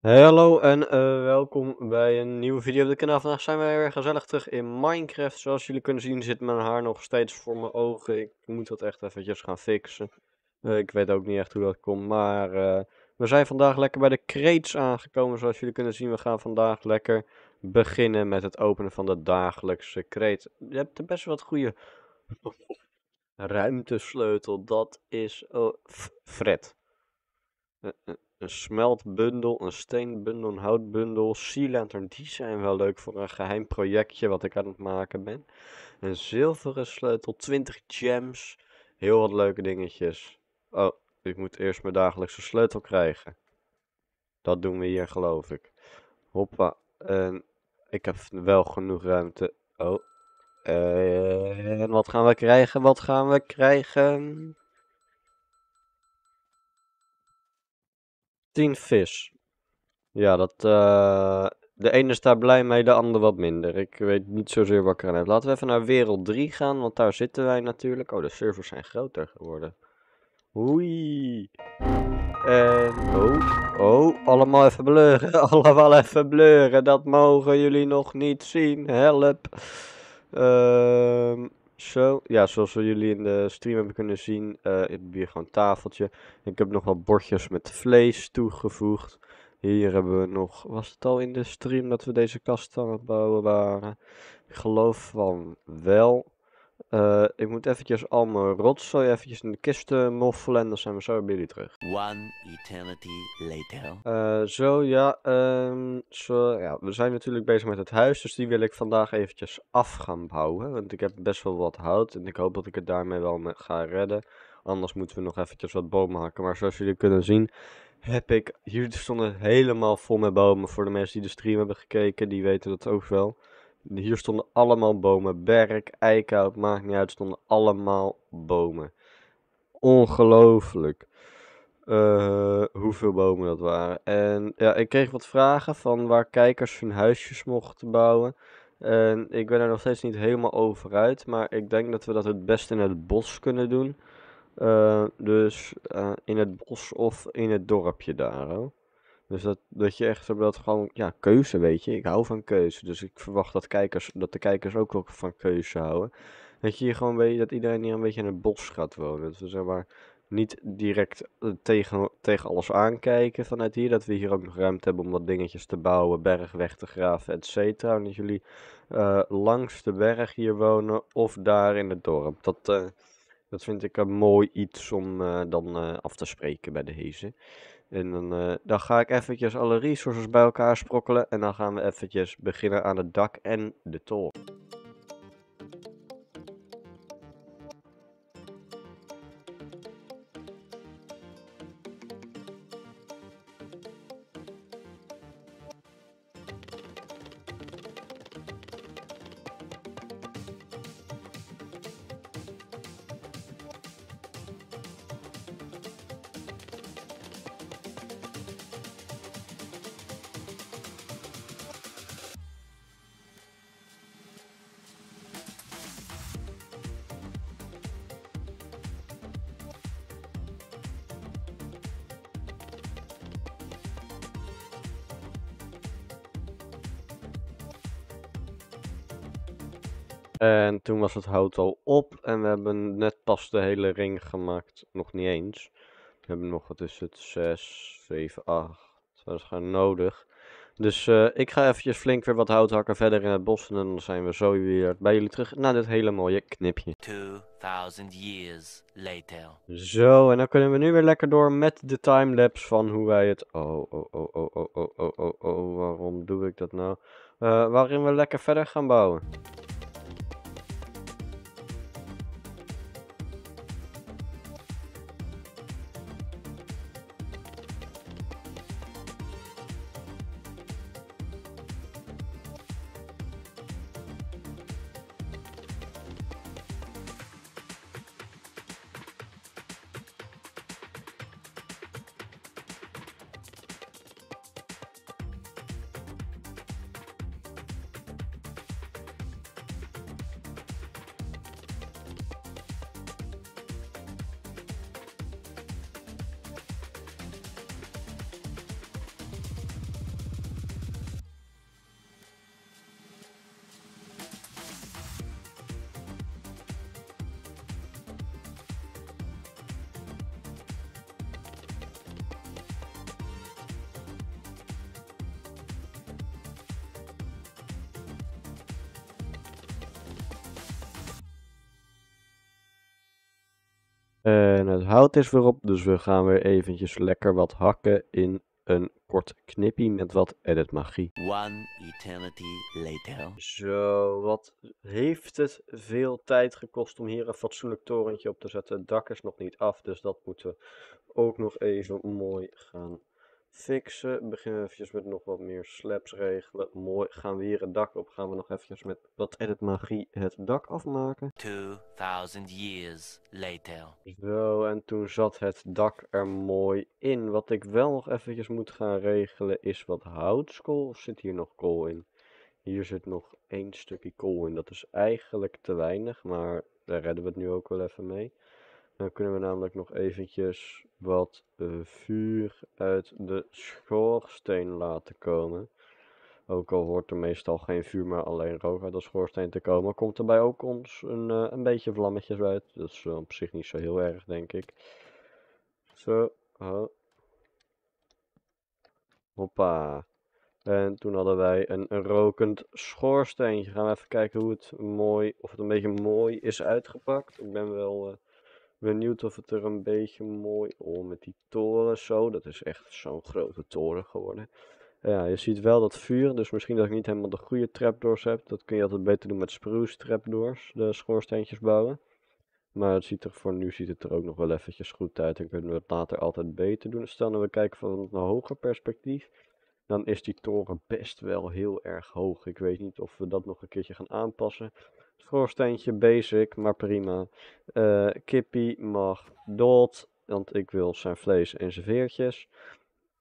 Hallo en eh, welkom bij een nieuwe video op het kanaal. Vandaag zijn we weer gezellig terug in Minecraft. Zoals jullie kunnen zien zit mijn haar nog steeds voor mijn ogen. Ik moet dat echt eventjes gaan fixen. Eh, ik weet ook niet echt hoe dat komt, maar eh, we zijn vandaag lekker bij de crates aangekomen. Zoals jullie kunnen zien, we gaan vandaag lekker beginnen met het openen van de dagelijkse crate. Je hebt er best wat goede ruimtesleutel. Dat is oh, Fred. Een smeltbundel, een steenbundel, een houtbundel, sea lantern, die zijn wel leuk voor een geheim projectje wat ik aan het maken ben. Een zilveren sleutel, 20 gems, heel wat leuke dingetjes. Oh, ik moet eerst mijn dagelijkse sleutel krijgen. Dat doen we hier geloof ik. Hoppa, en ik heb wel genoeg ruimte. Oh, en wat gaan we krijgen, wat gaan we krijgen? 10 vis. Ja, dat, uh, de ene is daar blij mee, de andere wat minder. Ik weet niet zozeer wat ik eraan heb. Laten we even naar wereld 3 gaan, want daar zitten wij natuurlijk. Oh, de servers zijn groter geworden. Oei. En, oh, oh, allemaal even bleuren. allemaal even bleuren. Dat mogen jullie nog niet zien. Help. Ehm... Zo, ja, zoals we jullie in de stream hebben kunnen zien, uh, ik heb hier gewoon een tafeltje. Ik heb nog wat bordjes met vlees toegevoegd. Hier hebben we nog, was het al in de stream dat we deze kast aan het bouwen waren? Ik geloof van wel. Uh, ik moet eventjes al mijn rotzooi eventjes in de kisten moffelen en dan zijn we zo bij jullie terug. One eternity later. Uh, zo, ja, um, zo, ja, we zijn natuurlijk bezig met het huis, dus die wil ik vandaag eventjes af gaan bouwen. Want ik heb best wel wat hout en ik hoop dat ik het daarmee wel ga redden. Anders moeten we nog eventjes wat bomen hakken. Maar zoals jullie kunnen zien, heb ik, hier stonden helemaal vol met bomen. Voor de mensen die de stream hebben gekeken, die weten dat ook wel. Hier stonden allemaal bomen. Berk, eikenhout, maakt niet uit. Stonden allemaal bomen. Ongelooflijk. Uh, hoeveel bomen dat waren. En ja, ik kreeg wat vragen van waar kijkers hun huisjes mochten bouwen. En ik ben er nog steeds niet helemaal over uit. Maar ik denk dat we dat het best in het bos kunnen doen. Uh, dus uh, in het bos of in het dorpje daar. Hoor. Dus dat, dat je echt dat gewoon, ja, keuze weet je. Ik hou van keuze. Dus ik verwacht dat, kijkers, dat de kijkers ook wel van keuze houden. Dat je hier gewoon weet dat iedereen hier een beetje in het bos gaat wonen. Dat we zeg maar niet direct eh, tegen, tegen alles aankijken vanuit hier. Dat we hier ook nog ruimte hebben om wat dingetjes te bouwen, berg weg te graven, et cetera. En dat jullie uh, langs de berg hier wonen of daar in het dorp. Dat, uh, dat vind ik een mooi iets om dan af te spreken bij de hezen. En dan, uh, dan ga ik eventjes alle resources bij elkaar sprokkelen. En dan gaan we eventjes beginnen aan het dak en de toren. En toen was het hout al op en we hebben net pas de hele ring gemaakt. Nog niet eens. We hebben nog, wat is het, 6, 7, 8. Dat is gewoon nodig. Dus uh, ik ga eventjes flink weer wat hout hakken verder in het bos. En dan zijn we zo weer bij jullie terug naar dit hele mooie knipje. 2000 years later. Zo, en dan kunnen we nu weer lekker door met de timelapse van hoe wij het... Oh, oh, oh, oh, oh, oh, oh, oh, oh, waarom doe ik dat nou? Uh, waarin we lekker verder gaan bouwen. En het hout is weer op, dus we gaan weer eventjes lekker wat hakken in een kort knippie met wat edit magie. One eternity later. Zo, wat heeft het veel tijd gekost om hier een fatsoenlijk torentje op te zetten. Het dak is nog niet af, dus dat moeten we ook nog even mooi gaan fixen. Beginnen we eventjes met nog wat meer slabs regelen. Mooi, gaan we hier het dak op. Gaan we nog eventjes met wat edit magie het dak afmaken. 2000 years later. Zo, en toen zat het dak er mooi in. Wat ik wel nog eventjes moet gaan regelen is wat houtskool. Of zit hier nog kool in? Hier zit nog één stukje kool in. Dat is eigenlijk te weinig, maar daar redden we het nu ook wel even mee. Dan kunnen we namelijk nog eventjes wat eh, vuur uit de schoorsteen laten komen. Ook al hoort er meestal geen vuur, maar alleen rook uit de schoorsteen te komen, komt er bij ook ons een, eh, een beetje vlammetjes uit. Dat is op zich niet zo heel erg, denk ik. Zo, ho. Hoppa. En toen hadden wij een, een rokend schoorsteentje. Gaan we even kijken hoe het mooi, of het een beetje mooi is uitgepakt. Ik ben wel... Benieuwd of het er een beetje mooi... Oh, met die toren zo. Dat is echt zo'n grote toren geworden. Ja, je ziet wel dat vuur. Dus misschien dat ik niet helemaal de goede trapdoors heb. Dat kun je altijd beter doen met spruce trapdoors. De schoorsteentjes bouwen. Maar het ziet er voor nu ziet het er ook nog wel eventjes goed uit. En kunnen we het later altijd beter doen. Stel nou we kijken van een hoger perspectief. Dan is die toren best wel heel erg hoog. Ik weet niet of we dat nog een keertje gaan aanpassen. Schoorsteentje basic, maar prima. Eh, kippie mag dood, want ik wil zijn vlees en zijn veertjes.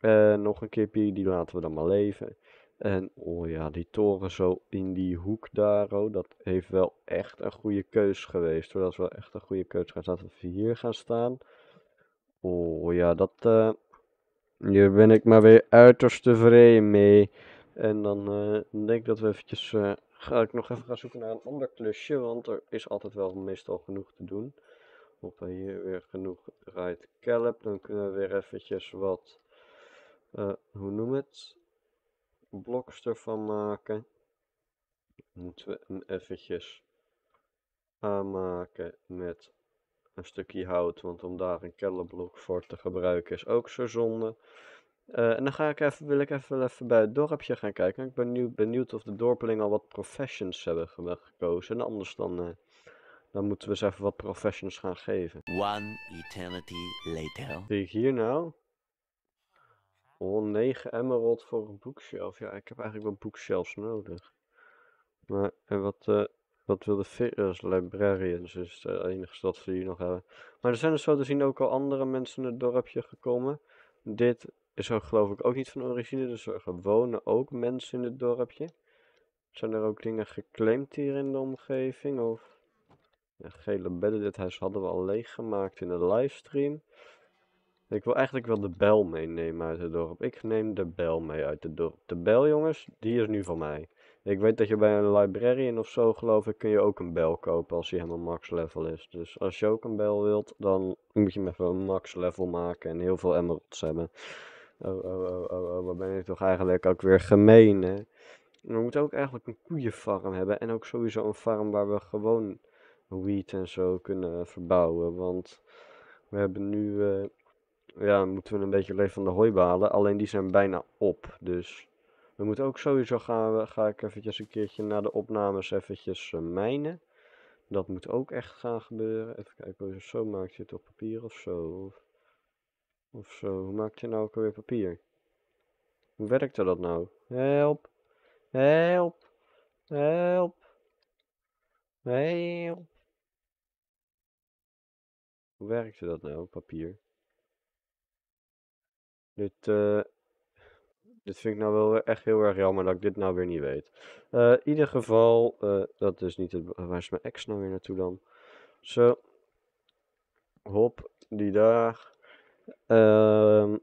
Eh, nog een kippie, die laten we dan maar leven. En oh ja, die toren zo in die hoek daar, oh, dat heeft wel echt een goede keus geweest. Hoor. Dat is wel echt een goede keus. Gaan laten we hier gaan staan. Oh ja, dat, eh, hier ben ik maar weer uiterst tevreden mee. En dan denk ik dat we eventjes, ga ik nog even gaan zoeken naar een ander klusje, want er is altijd wel meestal genoeg te doen. Hoppa, hier weer genoeg right kelp. Dan kunnen we weer eventjes wat, eh, hoe noem het, bloks ervan maken. Moeten we hem eventjes aanmaken met een stukje hout, want om daar een kellerblok voor te gebruiken is ook zo zonde. Eh, en dan ga ik even, wil ik even, even bij het dorpje gaan kijken. Ik ben nu benieuwd of de dorpelingen al wat professions hebben ge- gekozen. En anders dan, eh, dan moeten we ze even wat professions gaan geven. One eternity later. Zie ik hier nou? Oh, 9 emerald voor een bookshelf. Ja, ik heb eigenlijk wel bookshelves nodig. Maar, en wat, eh, wat wil de Librarians? Is de enige stad die we hier nog hebben. Maar er zijn dus zo te zien ook al andere mensen in het dorpje gekomen. Dit is ook geloof ik ook niet van origine, dus er wonen ook mensen in het dorpje. Zijn er ook dingen geclaimd hier in de omgeving? Of... Ja, gele bedden, dit huis hadden we al leeggemaakt in de livestream. Ik wil eigenlijk wel de bel meenemen uit het dorp. Ik neem de bel mee uit het dorp. De bel, jongens, die is nu van mij. Ik weet dat je bij een librarian of zo, geloof ik, kun je ook een bel kopen als die helemaal max level is. Dus als je ook een bel wilt, dan moet je hem even een max level maken en heel veel emeralds hebben. Oh, oh, oh, oh, oh, wat ben ik toch eigenlijk ook weer gemeen, hè? We moeten ook eigenlijk een koeienfarm hebben en ook sowieso een farm waar we gewoon wheat en zo kunnen verbouwen. Want we hebben nu, eh, ja, moeten we een beetje leven van de hooibalen, alleen die zijn bijna op. Dus we moeten ook sowieso gaan, ga ik eventjes een keertje na de opnames eventjes eh, mijnen. Dat moet ook echt gaan gebeuren. Even kijken, hoe zo maakt je het op papier of zo. Of zo, hoe maakt je nou ook alweer papier? Hoe werkte dat nou? Help! Help! Help! Help! Hoe werkte dat nou, papier? Dit, eh, dit vind ik nou wel echt heel erg jammer dat ik dit nou weer niet weet. Eh, in ieder geval, eh, dat is niet het... Waar is mijn ex nou weer naartoe dan? Zo. Hop, die daar. Ehm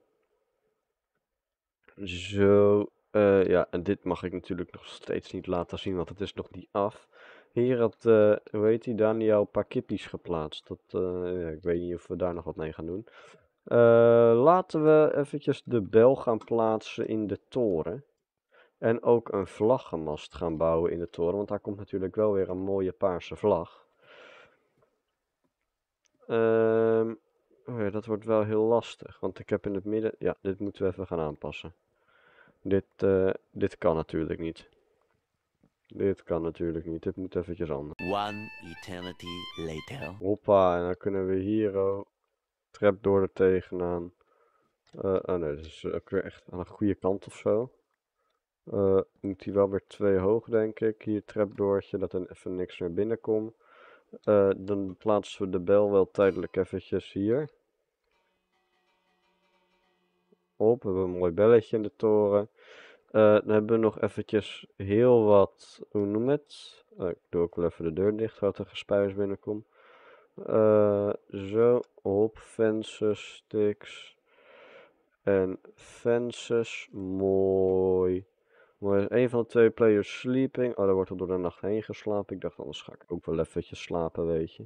zo. eh, ja, en dit mag ik natuurlijk nog steeds niet laten zien, want het is nog niet af. Hier had, eh, hoe Daniel, een geplaatst. Dat, eh, ja, ik weet niet of we daar nog wat mee gaan doen. Eh, laten we eventjes de bel gaan plaatsen in de toren. En ook een vlaggenmast gaan bouwen in de toren, want daar komt natuurlijk wel weer een mooie paarse vlag. Ehm, oh ja, dat wordt wel heel lastig. Want ik heb in het midden... Ja, dit moeten we even gaan aanpassen. Dit, eh, dit kan natuurlijk niet. Dit kan natuurlijk niet. Dit moet eventjes anders. One eternity later. Hoppa, en dan kunnen we hier ook trapdoor er tegenaan. Eh oh nee, dat is ook weer echt aan de goede kant of zo. Eh moet hij wel weer twee hoog, denk ik. Hier trapdoortje, dat er even niks meer binnenkomt. Eh dan plaatsen we de bel wel tijdelijk eventjes hier. Op, we hebben een mooi belletje in de toren. Eh, dan hebben we nog eventjes heel wat, hoe noem het? Eh, ik doe ook wel even de deur dicht, zodat er gespuis binnenkomt. Eh, zo, op, fences, sticks. En fences, mooi. Mooi, een van de twee players sleeping. Oh, daar wordt er door de nacht heen geslapen. Ik dacht, anders ga ik ook wel eventjes slapen, weet je.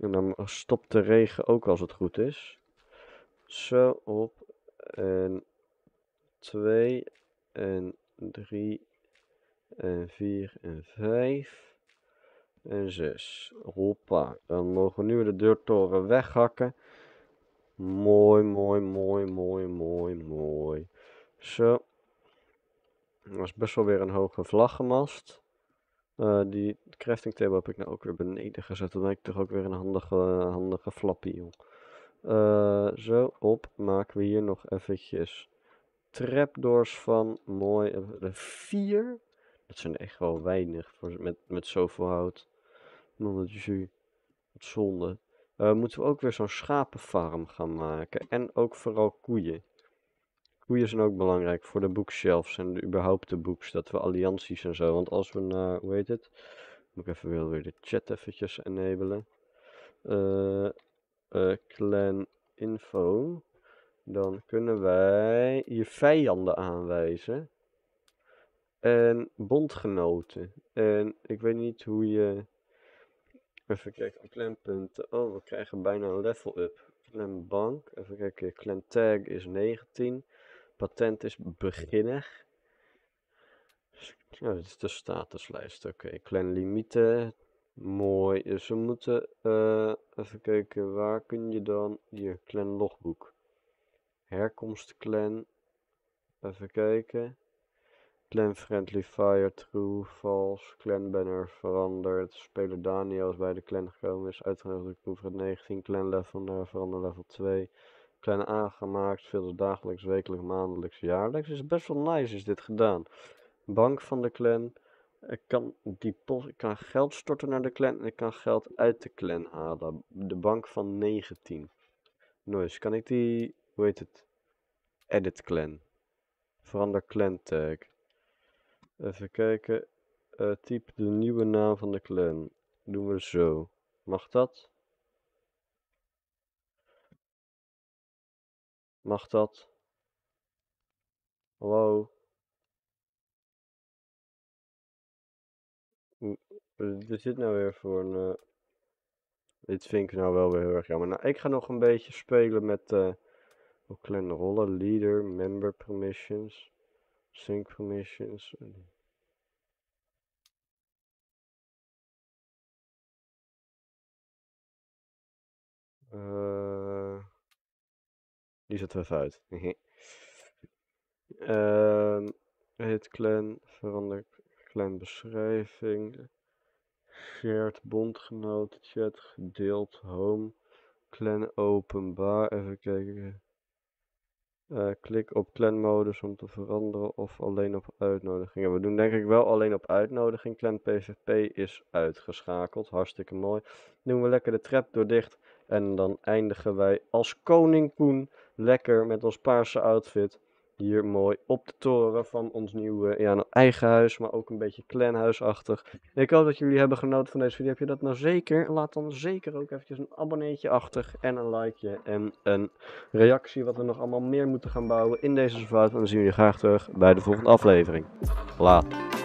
En dan stopt de regen ook als het goed is. Zo, op. En 2 en 3 en 4 en 5 en 6. Hoppa. Dan mogen we nu de deurtoren weghakken. Mooi, mooi, mooi, mooi, mooi, mooi. Zo. Dat is best wel weer een hoge vlaggenmast. Eh, die crafting table heb ik nou ook weer beneden gezet. Dan ben ik toch ook weer een handige, handige flappie, joh. Eh, zo, op. Maken we hier nog eventjes trapdoors van. Mooi. eh, De vier. Dat zijn echt wel weinig voor, met, met zoveel hout. Non-jus. Wat zonde. Eh, moeten we ook weer zo'n schapenfarm gaan maken. En ook vooral koeien. Koeien zijn ook belangrijk voor de bookshelves en überhaupt de boeks. Dat we allianties en zo. Want als we naar, hoe heet het? Moet ik even weer, de chat eventjes enabelen. Eh eh, clan info. Dan kunnen wij hier vijanden aanwijzen. En bondgenoten. En ik weet niet hoe je... Even kijken, clanpunten. Oh, we krijgen bijna een level up. Clan bank. Even kijken, clan tag is 19. Patent is beginner. Ja, dit is de statuslijst. Oké, clan limieten. Mooi. Dus we moeten eh, even kijken, waar kun je dan... Hier, clan logboek. Herkomst clan. Even kijken. Clan friendly fire, true, false. Clan banner veranderd. Speler Daniel is bij de clan gekomen. Is uitgenodigd Proefred 19. Clan level naar verander level 2. Clan aangemaakt. Veel dagelijks, wekelijks, maandelijks, jaarlijks. Is best wel nice is dit gedaan. Bank van de clan. Ik kan, die ik kan geld storten naar de clan en ik kan geld uit de clan halen. De bank van 19. Nice. Kan ik die, hoe heet het? Edit clan. Verander clan tag. Even kijken. Eh typ de nieuwe naam van de clan. Doen we zo. Mag dat? Mag dat? Hallo? Wat is dit nou weer voor een... eh, Dit vind ik nou wel weer heel erg jammer. Nou, ik ga nog een beetje spelen met eh ook kleine rollen. Leader, member permissions, sync permissions. Eh die zetten we even uit. Ehm Hit clan, verander clan beschrijving. Shared bondgenoot, chat, gedeeld, home. Clan openbaar, even kijken. Eh, klik op clanmodus om te veranderen of alleen op uitnodigingen. We doen denk ik wel alleen op uitnodiging. Clan PvP is uitgeschakeld. Hartstikke mooi. Doen we lekker de trap door dicht. En dan eindigen wij als koning Koen lekker met ons paarse outfit. Hier mooi op de toren van ons nieuwe ja, nou, eigen huis, maar ook een beetje clanhuisachtig. Ik hoop dat jullie hebben genoten van deze video. Heb je dat nou zeker? Laat dan zeker ook eventjes een abonneetje achter en een likeje en een reactie wat we nog allemaal meer moeten gaan bouwen in deze survival. En dan zien we jullie graag terug bij de volgende aflevering. Laat.